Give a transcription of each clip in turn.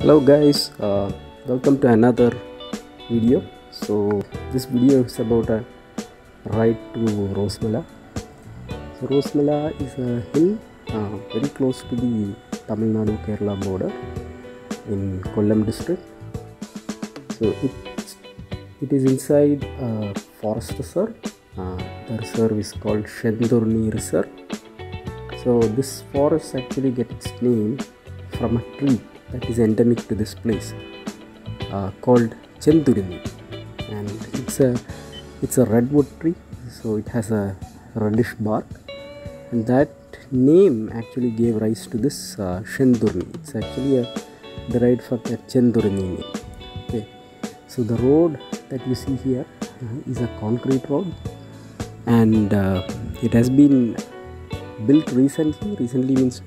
hello guys uh, welcome to another video. So this video is about a ride to Rosemala so Rosemala is a hill uh, very close to the tamil nadu kerala border in kollam district. So it's it is inside a forest reserve. Uh, the reserve is called Shendurney reserve. So this forest actually gets its name from a tree that is endemic to this place uh, called Chendurini. And it's a it's a redwood tree so it has a reddish bark. And that name actually gave rise to this uh, it's actually a derived from the Chendurini name. Okay. So the road that you see here uh, is a concrete road. And uh, it has been built recently. Recently means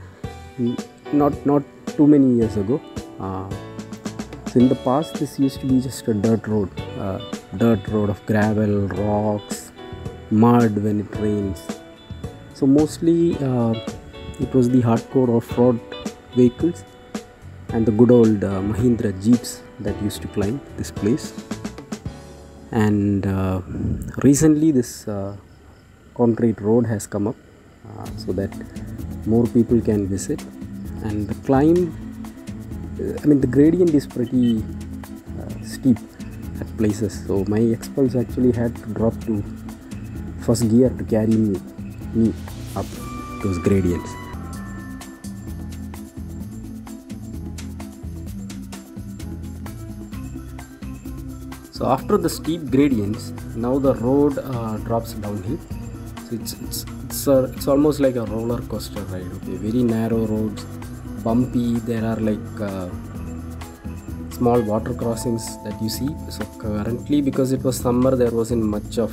mm, not not too many years ago. Uh, so in the past this used to be just a dirt road. Uh, dirt road of gravel rocks mud when it rains. So mostly uh, it was the hardcore off-road vehicles and the good old uh, mahindra jeeps that used to climb this place. And uh, recently this uh, concrete road has come up so that more people can visit and the climb uh, i mean the gradient is pretty uh, steep at places. So my Xpulse actually had to drop to first gear to carry me, me up those gradients. So after the steep gradients now the road uh, drops downhill so it's it's it's, a, it's almost like a roller coaster ride okay? Very narrow roads bumpy there are like uh, small water crossings that you see. So currently because it was summer there wasn't much of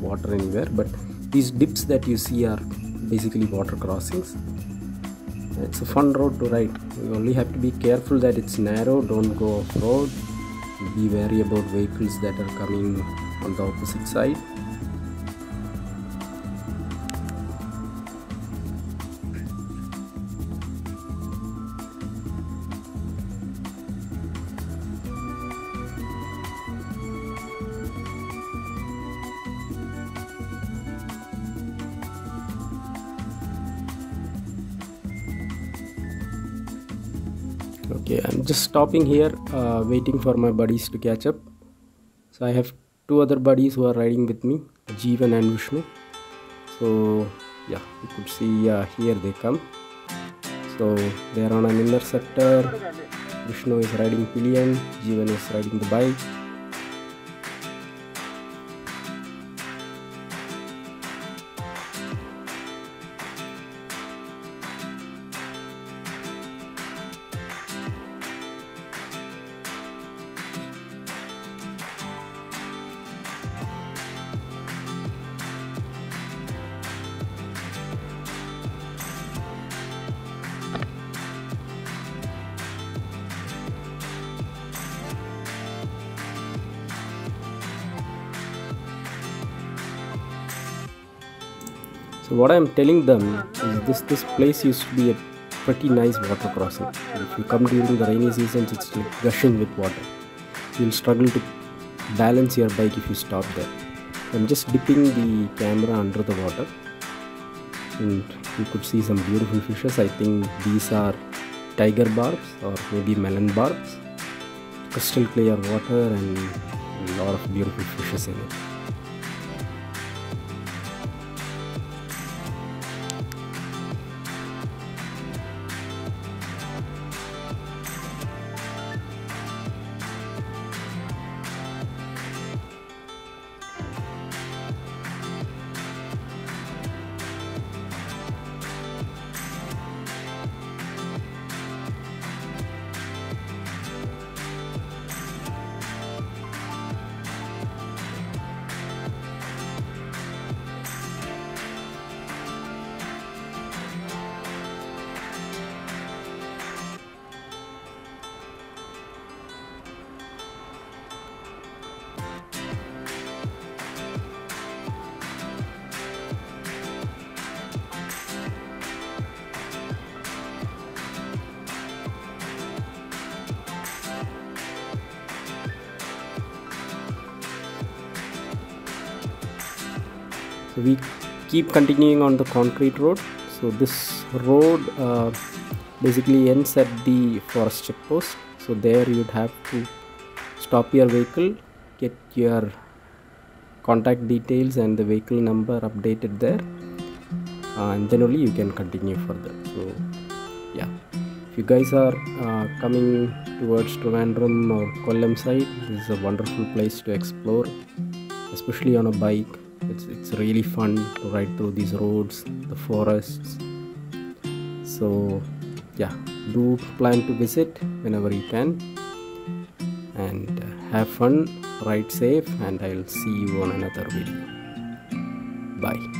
water anywhere but these dips that you see are basically water crossings. It's a fun road to ride. You only have to be careful that it's narrow don't go off road be wary about vehicles that are coming on the opposite side okay i'm just stopping here uh, waiting for my buddies to catch up. So i have two other buddies who are riding with me jeevan and vishnu. So yeah you could see uh, here they come. So they are on an interceptor vishnu is riding pillion jeevan is riding the bike So what I'm telling them is this this place used to be a pretty nice water crossing. If you come during the rainy seasons, it's like gushing with water. You'll struggle to balance your bike if you stop there. I'm just dipping the camera under the water, and you could see some beautiful fishes. I think these are tiger barbs or maybe melon barbs. Crystal clear water and a lot of beautiful fishes in it. We keep continuing on the concrete road. So this road uh, basically ends at the forest checkpost so there you'd have to stop your vehicle get your contact details and the vehicle number updated there. Uh, and then only you can continue further. So yeah. If you guys are uh, coming towards Trivandrum or Kollam side this is a wonderful place to explore especially on a bike it's, it's really fun to ride through these roads the forests. So yeah do plan to visit whenever you can. And uh, have fun ride safe and i'll see you on another video. Bye